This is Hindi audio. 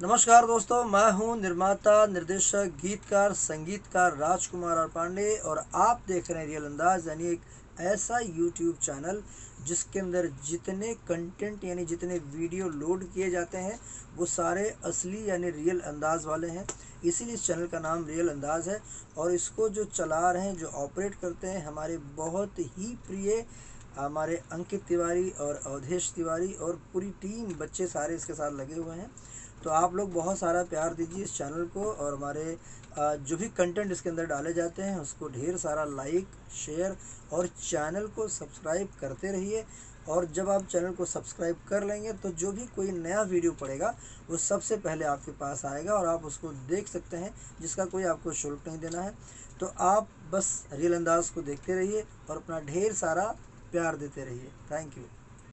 नमस्कार दोस्तों, मैं हूँ निर्माता, निर्देशक, गीतकार, संगीतकार राजकुमार और पांडे और आप देख रहे हैं रियल अंदाज, यानी एक ऐसा यूट्यूब चैनल जिसके अंदर जितने कंटेंट यानी जितने वीडियो लोड किए जाते हैं, वो सारे असली, यानी रियल अंदाज वाले हैं। इसीलिए इस चैनल का नाम रियल अंदाज है और इसको जो चला रहे हैं, जो ऑपरेट करते हैं, हमारे बहुत ही प्रिय हमारे अंकित तिवारी और अवधेश तिवारी और पूरी टीम बच्चे सारे इसके साथ लगे हुए हैं। तो आप लोग बहुत सारा प्यार दीजिए इस चैनल को और हमारे जो भी कंटेंट इसके अंदर डाले जाते हैं, उसको ढेर सारा लाइक शेयर और चैनल को सब्सक्राइब करते रहिए। और जब आप चैनल को सब्सक्राइब कर लेंगे तो जो भी कोई नया वीडियो पड़ेगा, वो सबसे पहले आपके पास आएगा और आप उसको देख सकते हैं, जिसका कोई आपको शुल्क नहीं देना है। तो आप बस रियल अंदाज को देखते रहिए और अपना ढेर सारा प्यार देते रहिए। Thank you